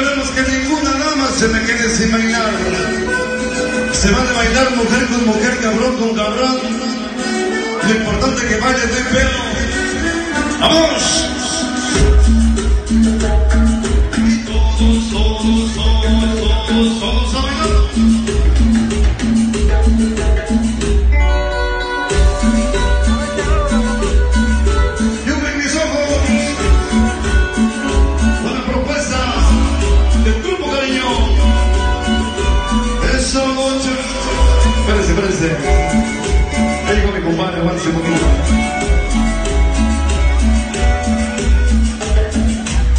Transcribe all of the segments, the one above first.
esperemos que ninguna dama se me quede sin bailar. Se va a bailar mujer con mujer, cabrón con cabrón. Lo importante es que baile de pelo. ¡Vamos! Un poquito.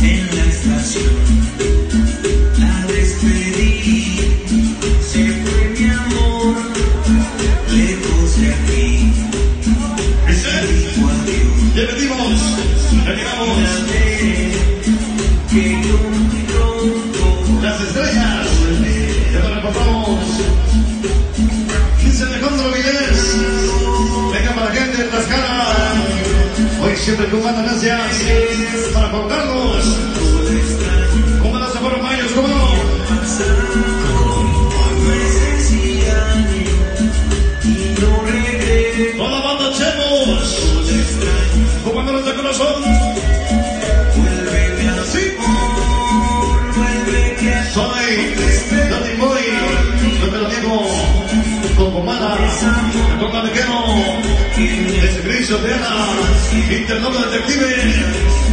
En la estación la despedí, se fue mi amor, lejos de aquí, ya metimos, ya llegamos. Las estrellas. Ya nos reportamos. Dice Alejandro Vilés. Hoy siempre con buenas gracias para Juan Carlos. Ese gris de Ana. Internodo detective.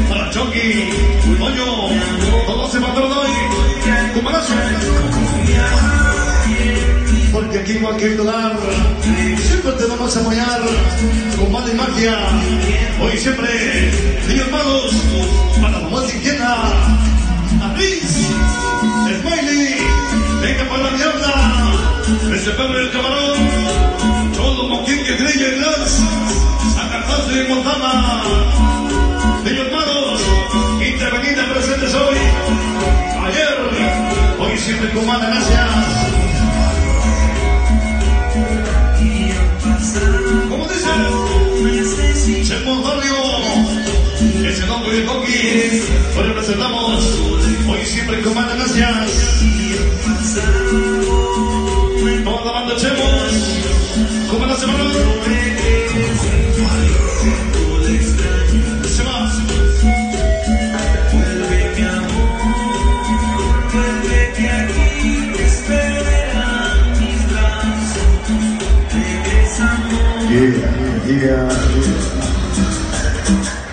Para Chucky. Moño. Todos se mataron hoy. Cumanazo. Porque aquí cualquier lugar siempre te vamos a apoyar con mala y magia. Hoy siempre, niños magos, para la mamá inquieta, a Liz, Smiley, venga para la mierda, ese Pedro el camarón, todo moquín que cree en las, Zacatás de Montana, niños magos, intervenida presentes hoy, ayer, hoy siempre con mala gracias. ¿Cómo dice? Chemo Barrio, ese nombre de Coqui, hoy representamos, hoy siempre con malas gracias. Toda la banda Chemos, ¿cómo la semana? yeah, yeah. yeah.